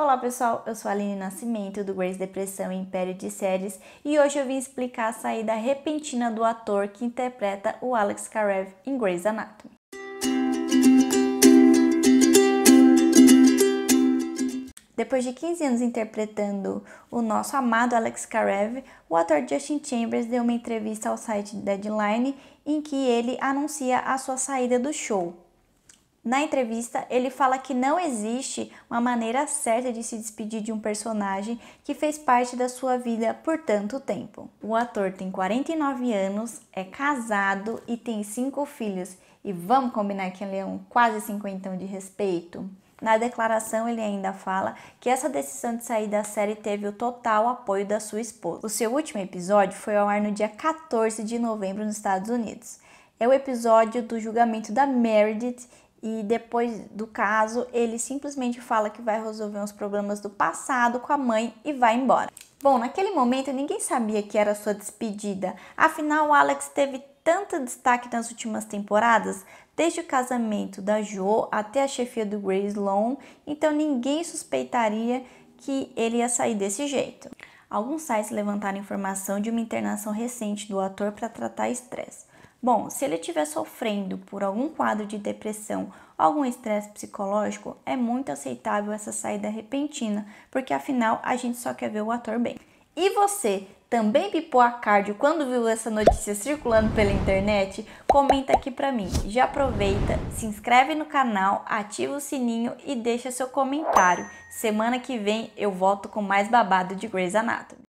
Olá pessoal, eu sou a Aline Nascimento do Grace Depressão e Império de Séries e hoje eu vim explicar a saída repentina do ator que interpreta o Alex Karev em Grey's Anatomy. Depois de 15 anos interpretando o nosso amado Alex Karev, o ator Justin Chambers deu uma entrevista ao site Deadline em que ele anuncia a sua saída do show. Na entrevista, ele fala que não existe uma maneira certa de se despedir de um personagem que fez parte da sua vida por tanto tempo. O ator tem 49 anos, é casado e tem cinco filhos. E vamos combinar que ele é um quase cinquentão de respeito? Na declaração, ele ainda fala que essa decisão de sair da série teve o total apoio da sua esposa. O seu último episódio foi ao ar no dia 14 de novembro nos Estados Unidos. É o episódio do julgamento da Meredith e depois do caso ele simplesmente fala que vai resolver uns problemas do passado com a mãe e vai embora. Bom, naquele momento ninguém sabia que era sua despedida, afinal Alex teve tanto destaque nas últimas temporadas, desde o casamento da Jo até a chefia do Grace Long, então ninguém suspeitaria que ele ia sair desse jeito. Alguns sites levantaram informação de uma internação recente do ator para tratar estresse. Bom, se ele estiver sofrendo por algum quadro de depressão algum estresse psicológico, é muito aceitável essa saída repentina, porque afinal a gente só quer ver o ator bem. E você, também pipou a cardio quando viu essa notícia circulando pela internet? Comenta aqui pra mim. Já aproveita, se inscreve no canal, ativa o sininho e deixa seu comentário. Semana que vem eu volto com mais babado de Grey's Anatomy.